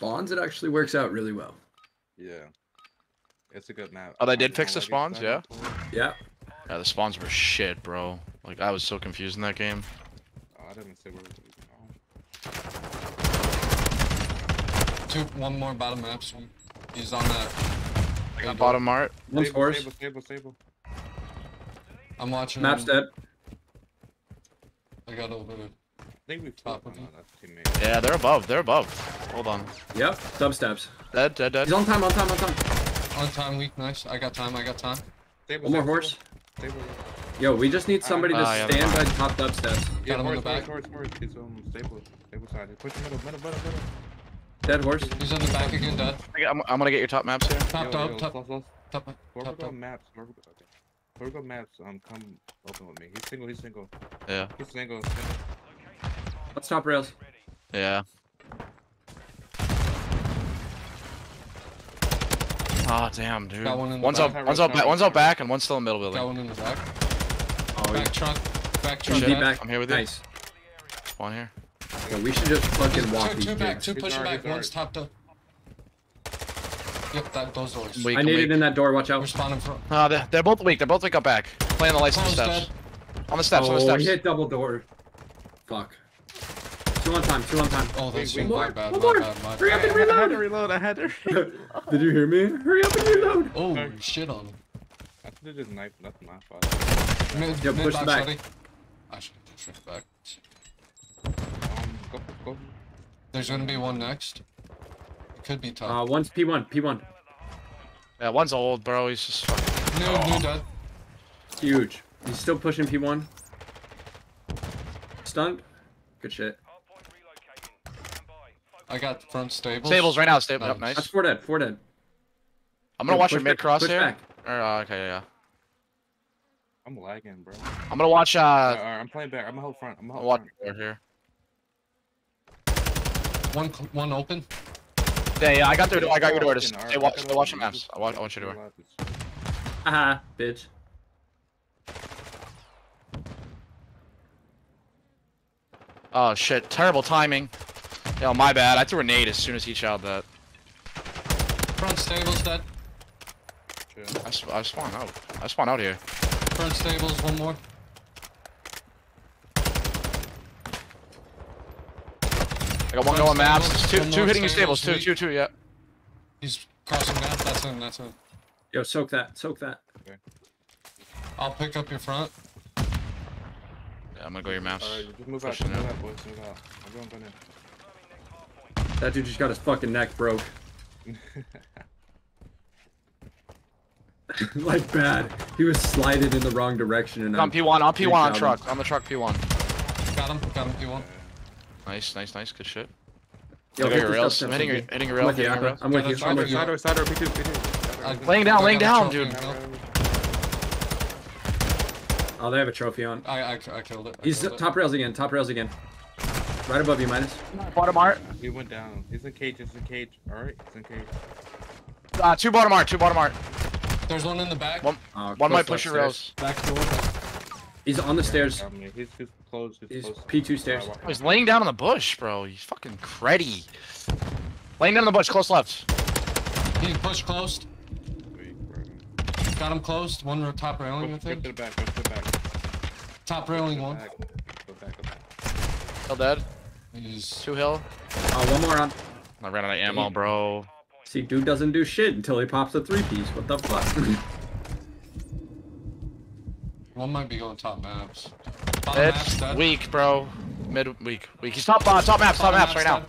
Spawns, it actually works out really well. Yeah. It's a good map. Oh, they did fix the spawns, yeah? Yeah. Yeah, the spawns were shit, bro. Like I was so confused in that game. Oh, I didn't say where it was. Two, one more bottom maps. He's on that. I got bottom art. One Stable, horse. stable, stable, stable. I'm watching. Map's him. dead. I got over it. I think we Top top of on that teammate. Yeah, they're above. They're above. Hold on. Yep. Dubsteps. Dead, dead, dead. He's on time, on time, on time. On time, weak, nice. I got time, I got time. Stable, One more stable, horse. Stable. Yo, we just need somebody to Ah, yeah, stand by fine. top dubsteps. Yeah, him in horse, the back. horse, horse, horse. He's um stable, stable side. Push the middle, middle, middle, middle. Dead horse. He's in the back again, dead. I'm, I'm gonna get your top maps here. Top, Yo, top, yo, top, close, close. top, Whoever top, got top. maps, whoever got, okay. Maps, um, come open with me. He's single, he's single. Yeah. He's single, single. Let's top rails. Yeah. Ah, damn, dude. Got one in the one's back. up, one's up, ba- one's up back, and one's still in the middle Got building. one in the back. Oh, Back truck. Back truck. Shit. he back. I'm here with you. Nice. Spawn here. Yo, we should just fucking walk Two, these two back, kids. two He's pushing already back. One's dark. top to. Yep, that those doors. Weak, I I'm needed in that door. Watch out. We're out. spawning front. Ah, they're, they're both weak. They're both weak up back. Playing the lights on the steps. dead. On the steps, on the Oh, steps. he hit double door. Fuck. Two on time. Two on time. Oh, that's Wait, my wait, bad, one my more. bad, my Hurry up and reload. reload. I had to. reload. Did you hear me? Hurry up and reload. Oh, Sorry. shit on him. I think they just knife, that's my fault. Mid, Yo, mid push box back. ready. I should shift back. Um, go, go. There's gonna be one next. It could be Uh, top. one's P1. P1. Yeah, one's old, bro. He's just fucking. new, new dead. Huge. He's still pushing P1. Stunned. Good shit. I got front stables. Stables right now. Stable. Yep, Nice. That's four dead. Four dead. I'm gonna Yo, watch your mid back, cross here. back. Or, uh, okay, yeah. I'm lagging, bro. I'm gonna watch. Uh, Alright, alright, I'm playing back. I'm a hold front. I'm a I'll hold watch front. here. One, one open. Yeah, yeah. I got their. door. I got your door. Fucking Just stay, watch. can Stay watching open maps. I watch. I watch your door. Haha, bitch. Oh shit! Terrible timing. Yo, my bad. I threw a nade as soon as he shot that. Front stables dead. Chill. I, sp I spawned out. I spawned out here. Front stables, one more. I got one going maps. stables, Two, one two more hitting you stables, stables. Two, weak. two, two. Yeah. He's crossing that. That's him. That's him. Yo, soak that. Soak that. I'll pick up your front. Yeah, I'm gonna go your maps. Alright, just move out. Pushing Move out. out, boys. Move out. I'm going, going in. That dude just got his fucking neck broke. like bad. He was slided in the wrong direction and on I'm P1. On P1 on Reach out. truck. On the truck P1. Got him. Got him. P1. Nice, nice, nice. Good shit. Yo, I got hit your rails. I'm hitting your, steps, hitting your I'm rails. with you, Hitting your Aqua. rails. I'm with you. I'm with you. fine. Side door, side door, P2, P2. I- Laying down, laying down, trophy, dude. Oh, they have a trophy on. I, I, I killed it. I He's killed it. top rails again. Top rails again. Right above you, minus. Bottom art. He went down. He's in cage, he's in cage. Alright, he's in cage. Uh, two bottom art. Two bottom art. There's one in the back. One- Uh, One might push your rails. Back door. He's on the stairs. I mean, he's, he's close, he's, He's close. P2 stairs. Oh, he's laying down on the bush, bro. He's fucking cruddy. Laying down on the bush, close left. He pushed closed. Sweet, bro. Got him closed. One top railing, I Go, go to the back, go to the back. Top railing Go one. back, go back, go back. Still dead. He's Two hill. Uh, one more on. I ran out of ammo, bro. See, dude doesn't do shit until he pops a three piece. What the fuck? one might be going top maps. Bottom maps It's dead. weak, bro. Mid weak. Weak. He's top uh, top maps, top Bottom maps right now.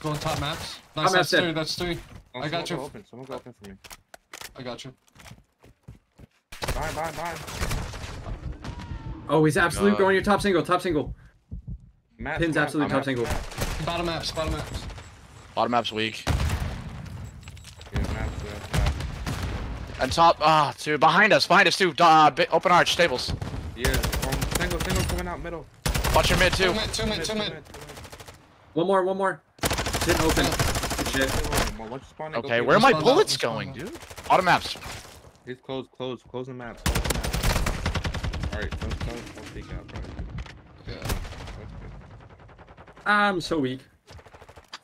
Going top maps. Nice. maps that's dead. three. That's three. Oh, I got you. Open. Someone go open for me. I got you. Bye, bye, bye. oh, he's absolute God. going your top single. Top single. Matt, Pin's Matt, absolute top single. Bottom maps. Bottom maps. Bottom maps weak. Yeah, Matt, yeah, And top ah two behind us, behind us too. Uh, open arch stables. Yeah, um, single, single coming out middle. Watch your mid too. Two mid. Two mid. Two mid. One more, one more. Didn't open. Good shit. Okay, where are my Spawn out, bullets going, dude? Bottom maps. He's closed, closed, closing maps. Close the maps. Alright, don't, don't, don't peek out, bro. Yeah. I'm so weak.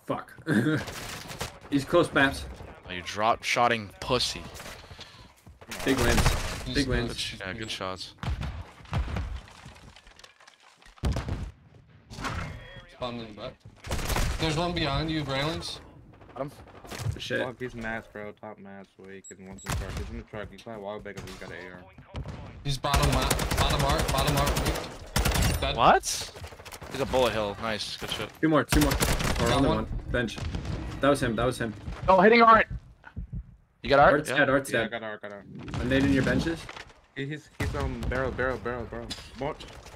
Fuck. He's close maps. Oh, you drop shotting pussy. Big wins. Big good. wins. Good, sh- yeah, good shots. Spawned in the back. There's one behind you, railings. Shit. Fuck these mats, bro. Top mats, weak, and one's in the truck. He's in the truck. He's probably wall back if he's got an AR. He's bottom left, bottom arc, bottom arc. weak. Dead. What? He's a bullet hill. Nice, good shit. Two more, two more. Or Got only one. one. Bench. That was him, that was him. Oh, hitting art. You got art? Art's Yeah. dead, Art's Yeah, I dead. got R, got R. A nade in your benches. He's he's um barrel barrel barrel barrel. More,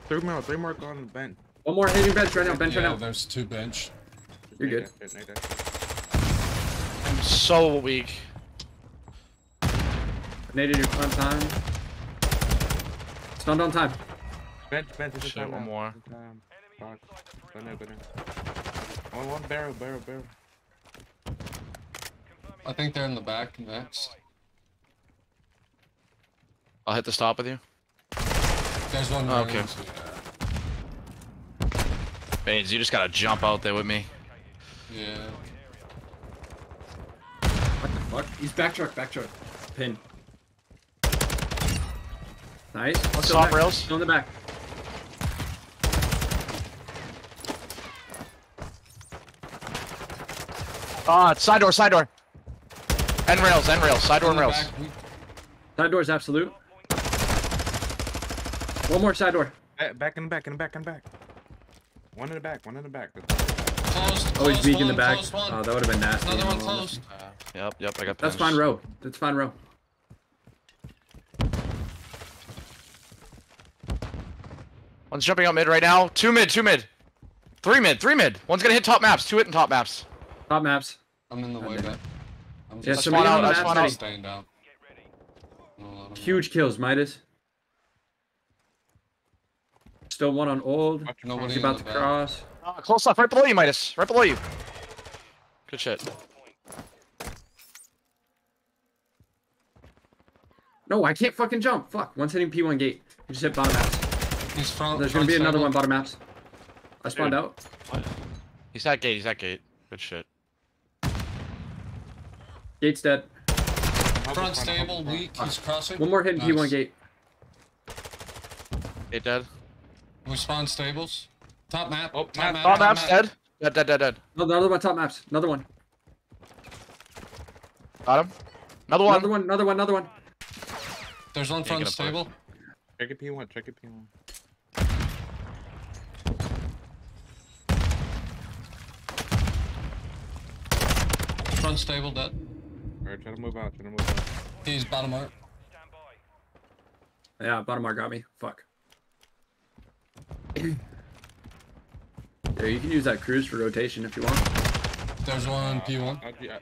three more three more on the bench. One more hitting bench right now, bench yeah, right now. there's two bench. You're Nade good. that shit, nade. I'm so weak. Nade in your on time. Stunned on time. Bench bench. It's a Shit, time one out. more. It's a time. Fuck. Go there, go there. One one barrel barrel barrel. I think they're in the back next. I'll hit the stop with you. There's one. Oh, okay. railings. Baines, you just gotta jump out there with me. Yeah. What the fuck? He's back truck, back truck. Pin. Nice. One stop rails. Still in the back. Ah, it's side door, side door. End rails, end rails, side door In and rails. back, weak. Side door's absolute. One more side door. Back, back in the back in the back in the back. One in the back. One in the back. Closed. Oh, he's closed weak in the back. closed. Oh, that would have been nasty. Another one closed. Uh, yep, yep, I got That's fine row. That's fine row. One's jumping out mid right now. Two mid, two mid. Three mid, three mid. One's gonna hit top maps. Two hitting top maps. Top maps. I'm in the way Okay. back. I'm Yeah, just somebody on out, the that's map spawn out. staying down. No, let 'em Huge kills, Midas. Still one on old. Nobody He's about to back. cross. Uh, close left, right below you, Midas. Right below you. Good shit. No, I can't fucking jump. Fuck. One's hitting P1 gate. He just hit bottom maps. He's front. There's gonna be another one bottom maps. I spawned out. He's at gate, he's at gate. Good shit. Gate's dead. Front us, help us, stable, weak. He's crossing. One more hitting P1 gate. Gate dead. We spawn stables. Top map. Oh, top map, map. Top top maps map. dead. Dead, dead, dead, dead. No, another one top maps. Another one. Got him. Another one. Another one. Another one. Another one. There's one front get a push. stable. Check it P1. Check it P1. Front stable dead. Alright, try to move out. Try to move out. He's bottom arc. Yeah, bottom bar got me. Fuck. yeah, you can use that cruise for rotation if you want. There's one Uh, P1. I'll, yeah,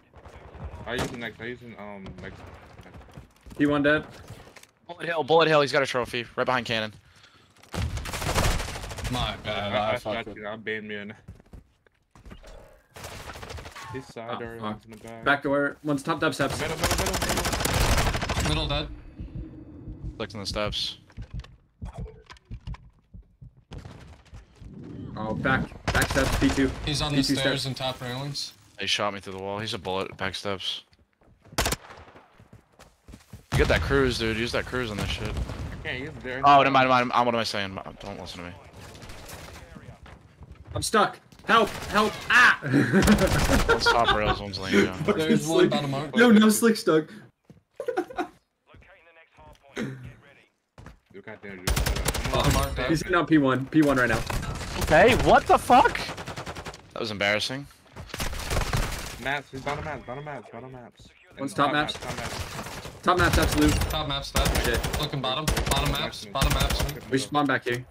I use the next. I use um next. P1 dead. Bullet hill, bullet hill. He's got a trophy right behind cannon. My bad. I, I, I, I, fucked with- I, banned me in. This side ah, Oh, door, fuck. in the back. Back door. One's top dub steps. Middle, middle, middle, middle. Middle dead. Clicked on the steps. Oh, back. Back steps. P2. He's on P2 the steps. stairs and top railings. He shot me through the wall. He's a bullet. Back steps. You get that cruise, dude. Use that cruise on this shit. I can't use it there. Oh, never mind. never mind. What am I saying? Don't listen to me. I'm stuck. Help! Help! Ah! One's top rails, one's laying down. There's one Slick. bottom arc. No, no slick stuck. You dude. Come on. Bottom arc dead. He's hitting on P1. P1 right now. Okay, what the fuck? That was embarrassing. Maps, he's bottom maps, bottom maps, bottom maps. One's top maps. Top maps. Top maps absolute. Top maps dead. Shit. Looking bottom. Bottom maps. Bottom maps. We spawn back here.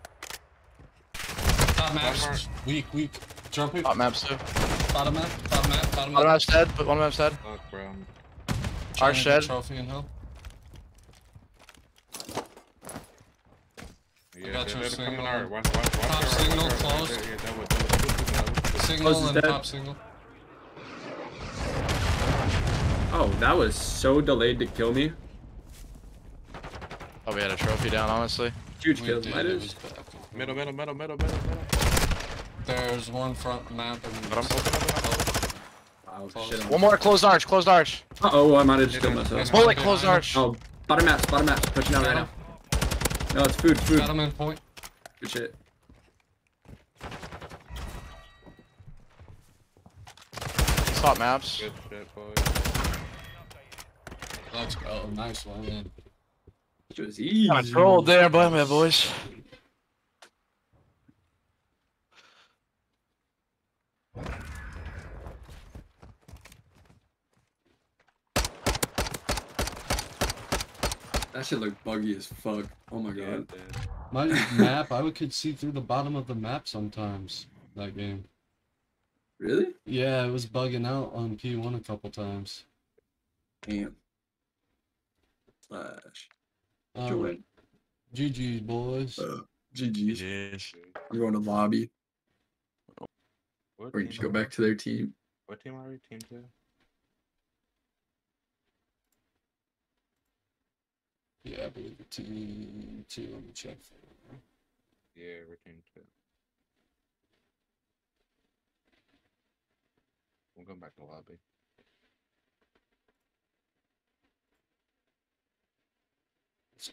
Top maps. Weak, weak. Jumping. Top maps too. Bottom map. Bottom map. Bottom One map. map's dead, but one map's dead. Fuck, bro. Trying to shed. Trophy and hill. Yeah, got they're, your they're coming signal. out. Watch, watch, watch. Top your right, signal watch right. closed. Yeah, that that that. Signal Close and dead. top signal. Oh, that was so delayed to kill me. Oh, we had a trophy down, honestly. Huge We kills. did, Might it is. was back. Middle, middle, middle, middle, middle, middle. There's one front map and Got him. Open, open, open. I was shit. One more closed arch, closed arch. Uh oh, I might have just killed myself. hit him. Bullet behind closed him. arch. Oh, bottom maps, bottom maps, pushing out right now. No, it's food, food. Got him in point. Good shit. Top maps. Good shit, boys. Let's go. Nice one. man. Just easy. Kinda trolled there by my boys. That shit look buggy as fuck. Oh my god. dude. My map, I could see through the bottom of the map sometimes. That game. Really? Yeah, it was bugging out on P1 a couple times. Damn. Slash. Um, Join. GG boys. Uh, GG's. Jeez. I'm going to lobby. What Or you team just go back to their team. What team are we? Team two? Yeah, I believe it's team two. Let me check. Yeah, we're team two. We'll go back to lobby. It's